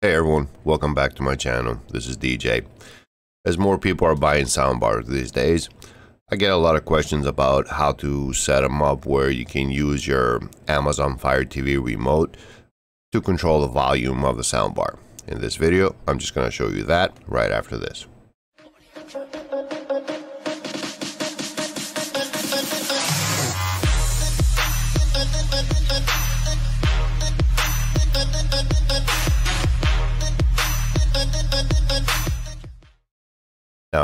Hey everyone, welcome back to my channel. This is DJ. As more people are buying soundbars these days, I get a lot of questions about how to set them up where you can use your Amazon Fire TV remote to control the volume of the soundbar. In this video, I'm just going to show you that right after this.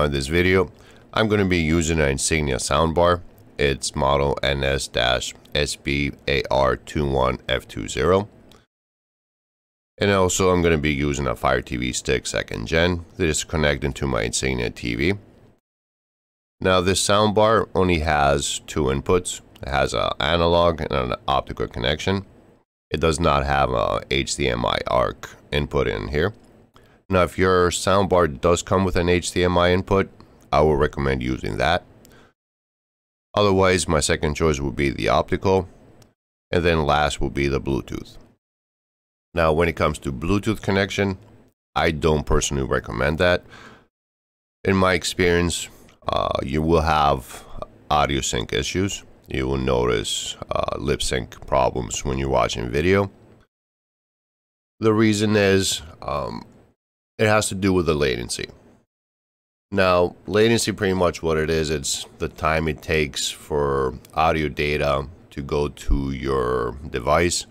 In this video, I'm going to be using an Insignia soundbar. It's model NS-SBAR21F20. And also I'm going to be using a Fire TV Stick 2nd Gen that is connected to my Insignia TV. Now this soundbar only has two inputs. It has an analog and an optical connection. It does not have a HDMI ARC input in here. Now, if your soundbar does come with an HDMI input, I will recommend using that. Otherwise, my second choice would be the optical, and then last would be the Bluetooth. Now, when it comes to Bluetooth connection, I don't personally recommend that. In my experience, uh, you will have audio sync issues. You will notice uh, lip sync problems when you're watching video. The reason is um, it has to do with the latency. Now, latency pretty much what it is, it's the time it takes for audio data to go to your device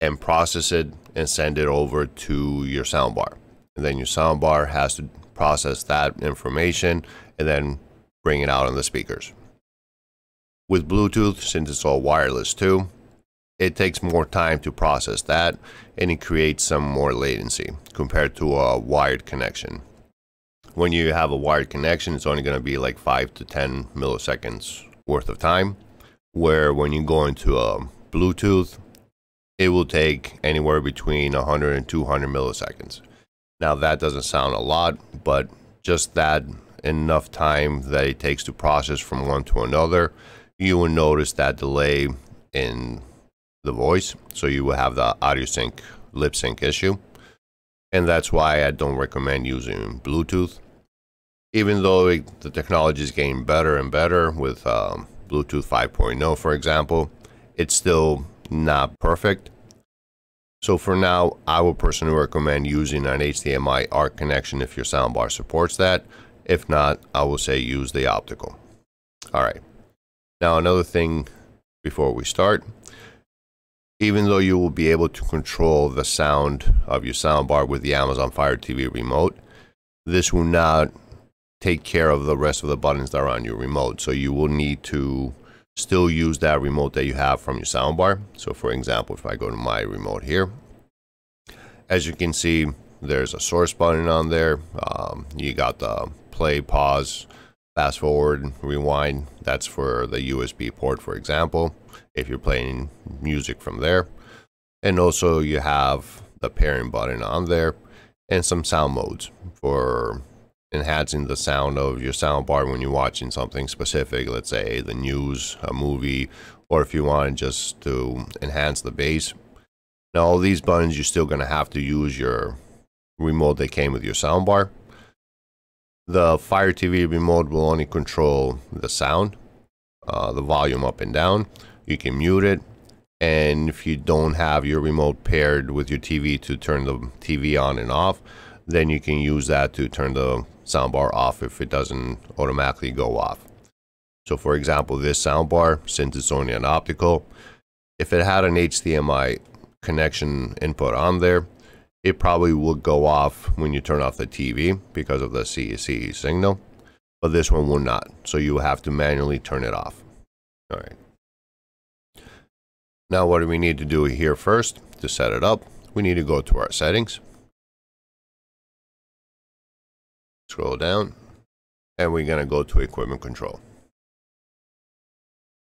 and process it and send it over to your soundbar. And then your soundbar has to process that information and then bring it out on the speakers. With Bluetooth, since it's all wireless too, it takes more time to process that and it creates some more latency compared to a wired connection. When you have a wired connection, it's only going to be like 5 to 10 milliseconds worth of time, where when you go into a Bluetooth, it will take anywhere between 100 and 200 milliseconds. Now that doesn't sound a lot, but just that enough time that it takes to process from one to another, you will notice that delay in the voice. So you will have the audio sync lip sync issue. And that's why I don't recommend using Bluetooth. Even though it, the technology is getting better and better with um, Bluetooth 5.0, for example, it's still not perfect. So for now, I would personally recommend using an HDMI ARC connection if your soundbar supports that. If not, I will say use the optical. All right. Now another thing before we start, even though you will be able to control the sound of your soundbar with the Amazon Fire TV remote, this will not take care of the rest of the buttons that are on your remote. So you will need to still use that remote that you have from your soundbar. So for example, if I go to my remote here, as you can see, there's a source button on there. Um, you got the play, pause, fast forward, rewind. That's for the USB port, for example if you're playing music from there. And also you have the pairing button on there and some sound modes for enhancing the sound of your soundbar when you're watching something specific, let's say the news, a movie, or if you want just to enhance the bass. Now all these buttons you're still going to have to use your remote that came with your soundbar. The Fire TV remote will only control the sound, uh, the volume up and down, you can mute it. And if you don't have your remote paired with your TV to turn the TV on and off then you can use that to turn the soundbar off if it doesn't automatically go off. So for example this soundbar since it's only an optical if it had an HDMI connection input on there it probably will go off when you turn off the TV because of the CEC signal but this one will not so you have to manually turn it off all right now what do we need to do here first to set it up? We need to go to our settings. Scroll down and we're going to go to equipment control.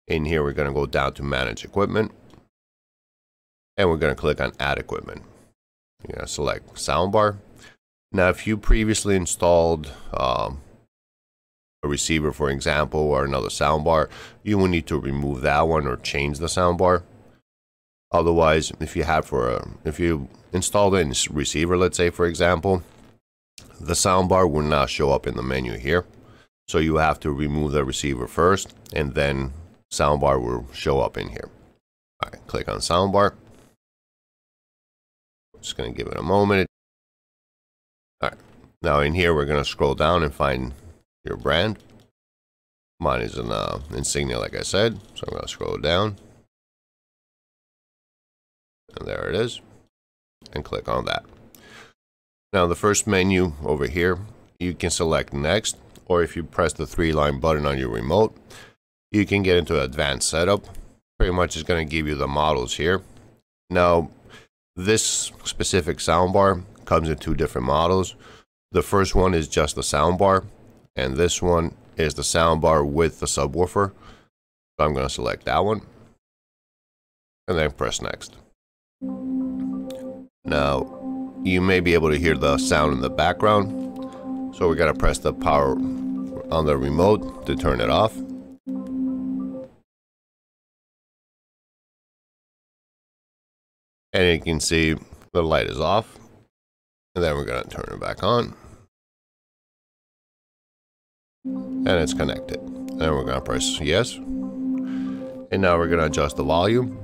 In here we're going to go down to manage equipment and we're going to click on add equipment. You're select soundbar. Now if you previously installed um, a receiver for example or another soundbar, you will need to remove that one or change the soundbar. Otherwise, if you have for a, if you installed a receiver, let's say for example, the soundbar will not show up in the menu here. So you have to remove the receiver first and then soundbar will show up in here. All right, click on soundbar. Just gonna give it a moment. All right, now in here we're gonna scroll down and find your brand. Mine is an uh, Insignia, like I said, so I'm gonna scroll down. And there it is. And click on that. Now the first menu over here, you can select next, or if you press the three line button on your remote, you can get into advanced setup. Pretty much is going to give you the models here. Now, this specific soundbar comes in two different models. The first one is just the soundbar, and this one is the soundbar with the subwoofer. So I'm going to select that one, and then press next. Now, you may be able to hear the sound in the background. So we gotta press the power on the remote to turn it off. And you can see the light is off. And then we're gonna turn it back on. And it's connected. And we're gonna press yes. And now we're gonna adjust the volume.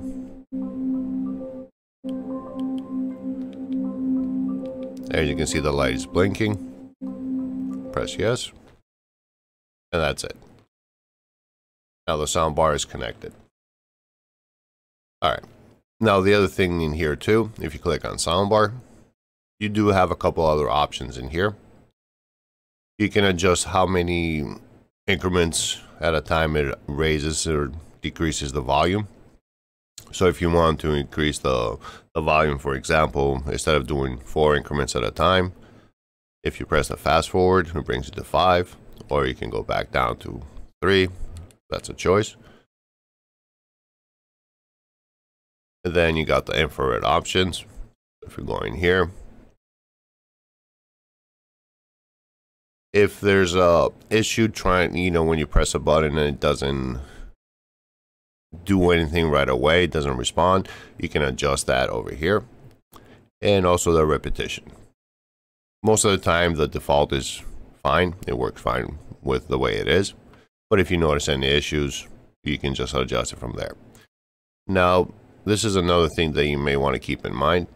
There you can see the light is blinking. Press yes. And that's it. Now the sound bar is connected. Alright. Now the other thing in here too, if you click on soundbar, you do have a couple other options in here. You can adjust how many increments at a time it raises or decreases the volume. So if you want to increase the, the volume, for example, instead of doing four increments at a time, if you press the fast forward, it brings it to five, or you can go back down to three. That's a choice. And then you got the infrared options. If you're going here, if there's a issue trying, you know, when you press a button and it doesn't do anything right away, it doesn't respond, you can adjust that over here. And also the repetition. Most of the time, the default is fine. It works fine with the way it is. But if you notice any issues, you can just adjust it from there. Now, this is another thing that you may want to keep in mind.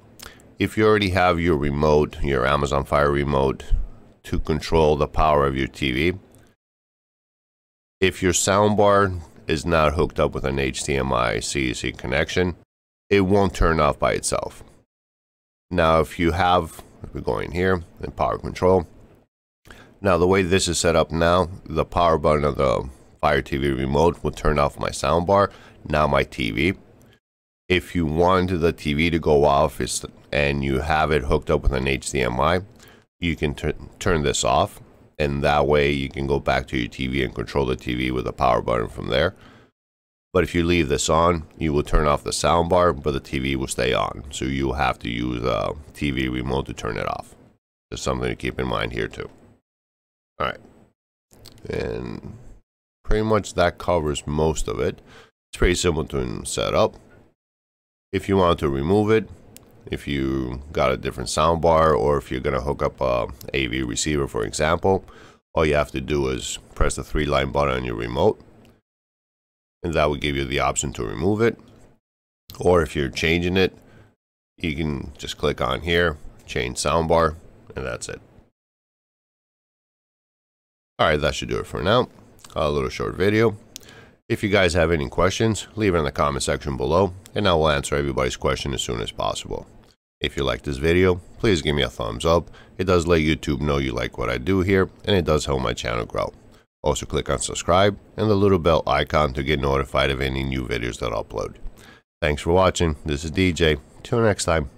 If you already have your remote, your Amazon Fire remote, to control the power of your TV, if your soundbar is not hooked up with an HDMI CEC connection, it won't turn off by itself. Now, if you have, if we're going here in power control, now the way this is set up now, the power button of the Fire TV remote will turn off my soundbar, now my TV. If you want the TV to go off and you have it hooked up with an HDMI, you can turn this off and that way you can go back to your TV and control the TV with a power button from there. But if you leave this on, you will turn off the soundbar, but the TV will stay on. So you'll have to use a TV remote to turn it off. There's something to keep in mind here too. All right. And pretty much that covers most of it. It's pretty simple to set up. If you want to remove it, if you got a different soundbar or if you're going to hook up a AV receiver, for example, all you have to do is press the three line button on your remote and that will give you the option to remove it. Or if you're changing it, you can just click on here, change soundbar, and that's it. Alright, that should do it for now. A little short video. If you guys have any questions, leave it in the comment section below, and I will answer everybody's question as soon as possible. If you like this video, please give me a thumbs up. It does let YouTube know you like what I do here, and it does help my channel grow. Also click on subscribe and the little bell icon to get notified of any new videos that I upload. Thanks for watching. This is DJ. Till next time.